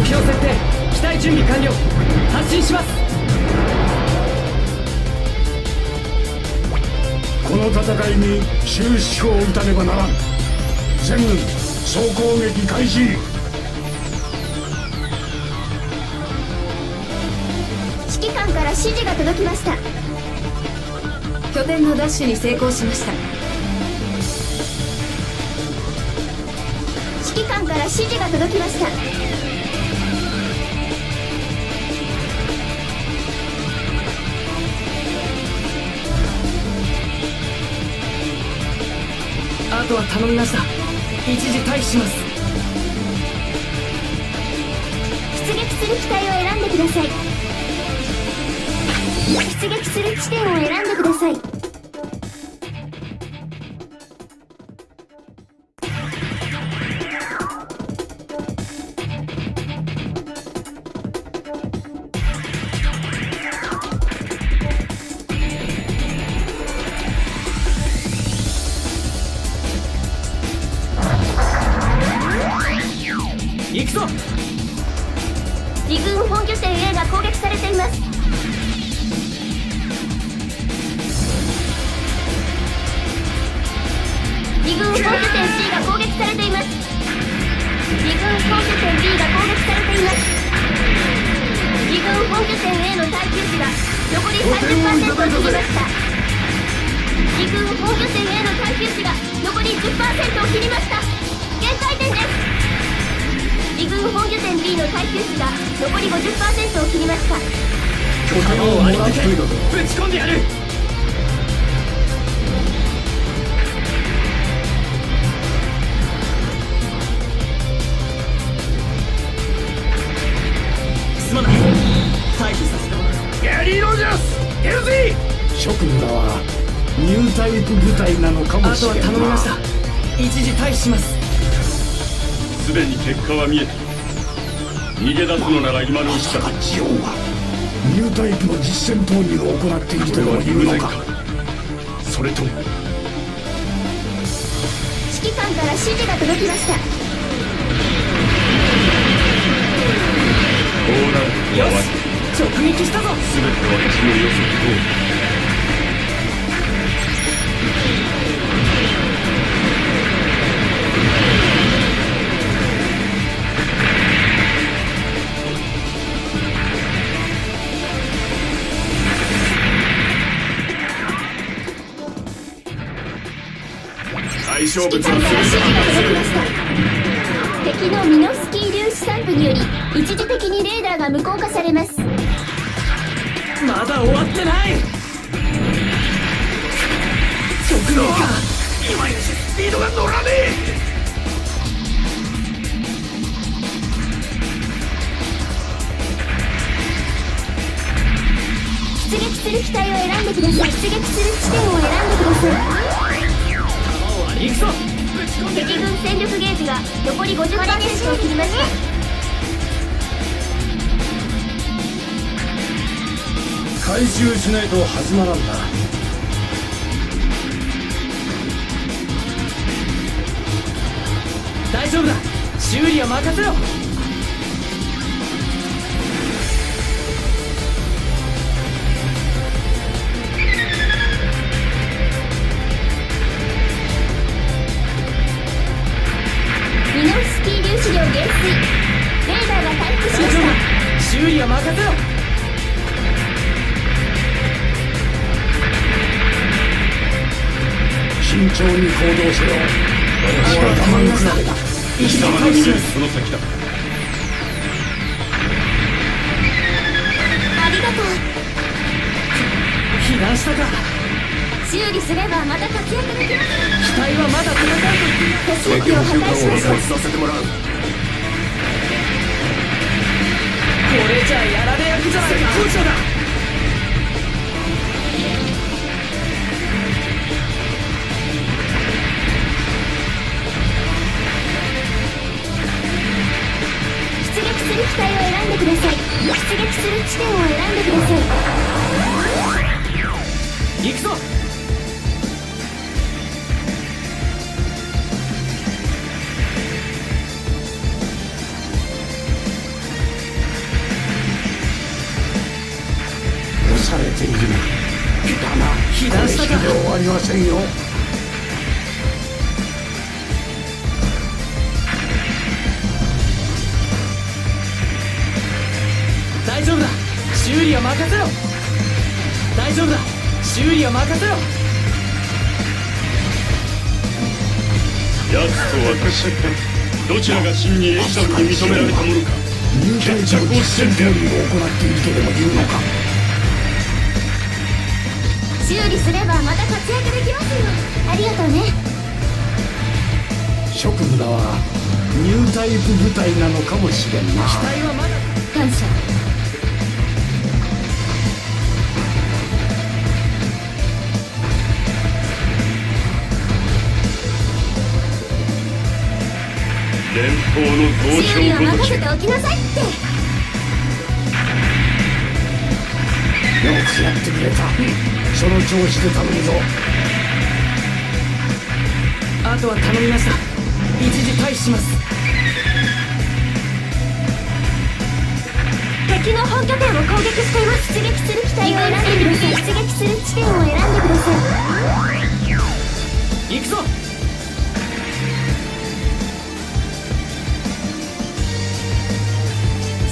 目標設定機体準備完了発進しますこの戦いに終止符を打たねばならん全軍総攻撃開始指揮官から指示が届きました。拠点のダッシュに成功しました。指揮官から指示が届きましたとは頼みました。一時退避します。出撃する機体を選んでください出撃する地点を選んでください。残り30%を切りました自軍本拠点 A の耐久値が残り10%を切りました。限界点です自軍本拠点 B の耐久値が残り50%を切りました。弾を割り当ててぶち込んでやる。タイプ部隊なのかもあとはしれんな頼みました。一時退避します。すでに結果は見えた逃げ出すのなら今のうちだ。ジオンはニュータイプの実戦投入を行っているとはも言うのか。それとも。指揮官から指示が届きました。こうなるとよはし。直撃したぞ。全て私の予測通り対象物は指揮官から指示が届きました敵のミノスキー粒子散布により一時的にレーダーが無効化されます。まだ終わってない直撃かいまいちスピードが乗らねえ出撃する機体を選んでください。出撃する地点を選んでください。行くぞ。敵軍戦力ゲージが残り50%を切りました。回収しないと始まらんな。大丈夫だ。修理は任せろ夫修理は任せろ慎重に行動せよ私は我慢比べだ一時貴様の退避します逃げるその先だありがとう避難したか。修理すればまた活躍できます。機体はまだ戦うと手続き。を破壊しましたさせてもらうれじゃやられ役じゃないか。絶好調だ。出撃する機体を選んでください。出撃する地点を選んでください。行くぞされている。だな避難したかで終わりませんよ。大丈夫だ。修理は任せろ。大丈夫だ。修理は任せろ。ヤ奴と私どちらが真にエイサムに認められたものか人間着をせんを行っているとでも言うのか？修理すればまた活躍できますよありがとうね。諸君らはニュータイプ部隊なのかもしれんな機体はまだ感謝。連邦の増修理は任せておきなさいってよくやってくれた。その調子で頼むぞ。あとは頼みました。一時退避します。敵の本拠点を攻撃しています。出撃する機体を選んでください。出撃する地点を選んでください。行くぞ。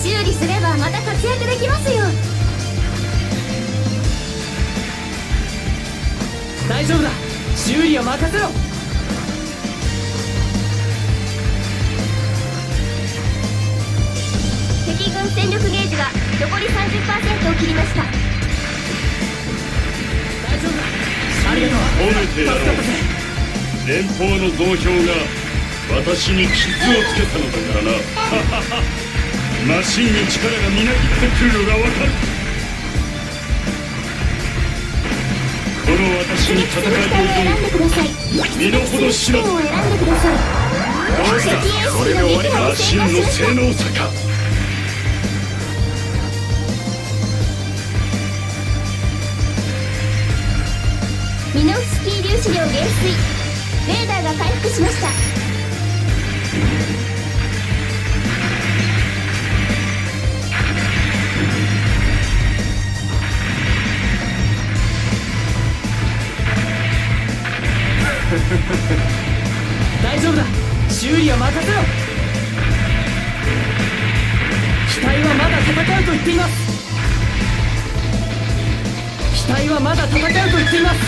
修理すればまた活躍できますよ大丈夫だ。修理は任せろ。敵軍戦力ゲージが残り30%を切りました。大丈夫だ。ありがとう。褒めてやろう。連邦の増票が私に傷をつけたのだからな。マシンに力がみなぎってくるのがわかるの私に戦身の程どうした？これで終わりマシンの性能差か。ミノフスキー粒子量減衰。レーダーが回復しましたはまだ戦うと言っています。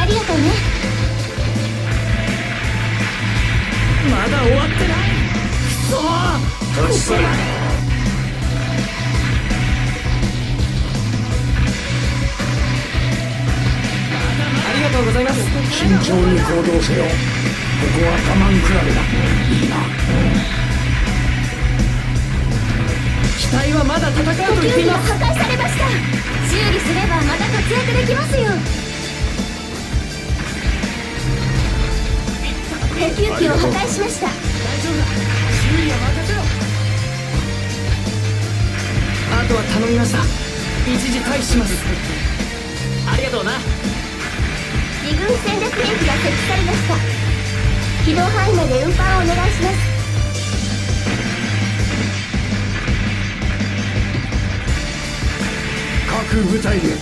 ありがとうね。まだ終わってない。くそ立ち去れありがとうございます。慎重に行動せよ。ここは我慢比べだ。いいな。機体はまだ戦うと言っています理すればまた活躍できますよ。補給機を破壊しました。大丈夫だ修理は任せろあとは頼みました。一時退避します。ありがとうな。二軍戦略兵器が設置されました。機動範囲内で運搬をお願いします各部隊で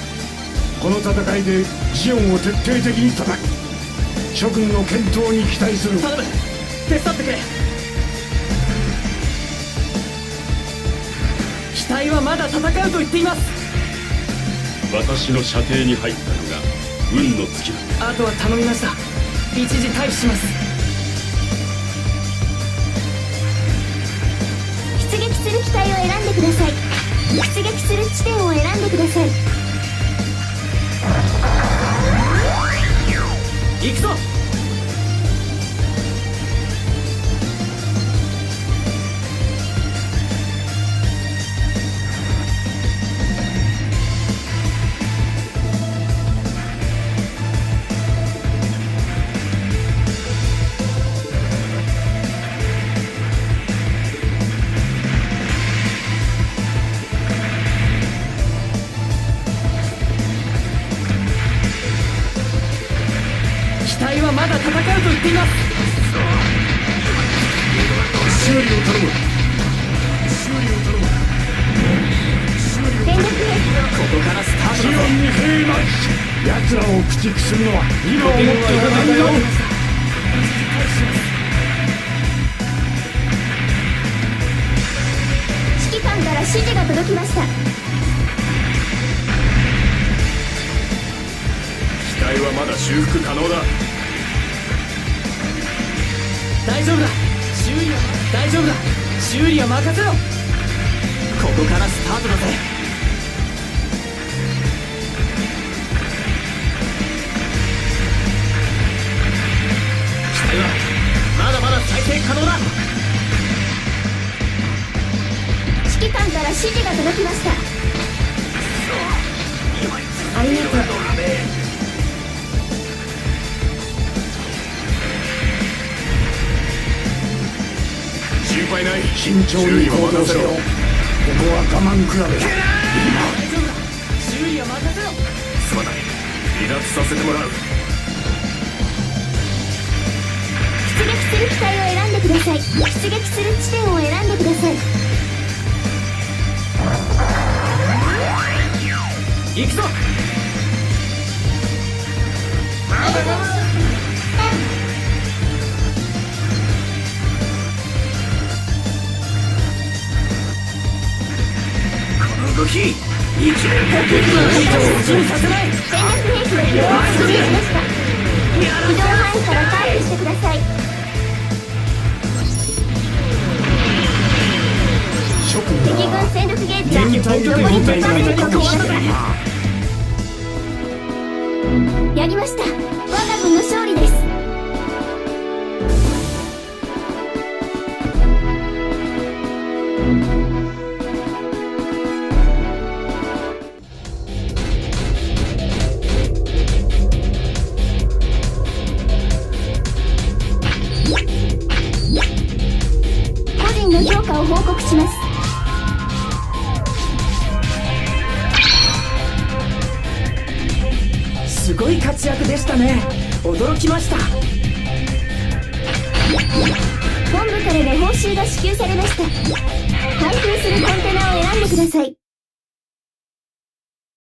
この戦いでジオンを徹底的に叩く。諸君の健闘に期待する。頼む。手伝ってくれ。機体はまだ戦うと言っています。私の射程に入ったのが運の尽きだ。あとは頼みました。一時退避します。出撃する機体を選んでください出撃する地点を選んでください。行くぞ！体はまだ戦うと言っています。修理を頼む修理を頼むここからスタートジオだに兵奴らを駆逐するのは今思ってはないよ指揮官から指示が届きました。機体はまだ修復可能だ大丈夫だ。修理は大丈夫だ。修理は任せろ。ここからスタートだぜ。まだまだ再生可能だ。指揮官から指示が届きました。ありがとう心配ない。慎重に行動せよ。ここは我慢比べ。だ大丈夫だ修理は任せろ。すまない。離脱させてもらう。出撃する機体を選んでください。出撃する地点を選んでください。行くぞ。この動き撃破させない戦略兵器の移動を確認しました移動範囲から回避してください敵軍戦力ゲージが残り部隊がいるかもしれないなやりました。我が軍の勝利です人の評価を報告します。すごい活躍でしたね。驚きました。本部からの報酬が支給されました。開封するコンテナを選んでください